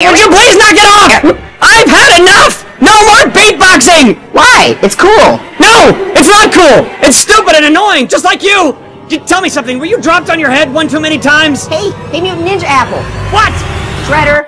Would you please knock it off? I've had enough! No more beatboxing! Why? It's cool. No! It's not cool! It's stupid and annoying, just like you! You- Tell me something, were you dropped on your head one too many times? Hey, hey, Mutant Ninja Apple. What? Shredder.